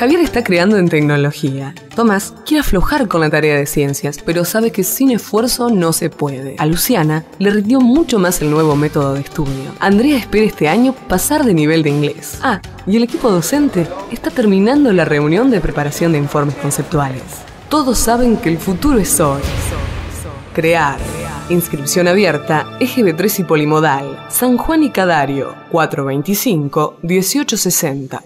Javier está creando en tecnología. Tomás quiere aflojar con la tarea de ciencias, pero sabe que sin esfuerzo no se puede. A Luciana le rindió mucho más el nuevo método de estudio. Andrea espera este año pasar de nivel de inglés. Ah, y el equipo docente está terminando la reunión de preparación de informes conceptuales. Todos saben que el futuro es hoy. Crear. Inscripción abierta, Eje B3 y Polimodal, San Juan y Cadario, 425-1860.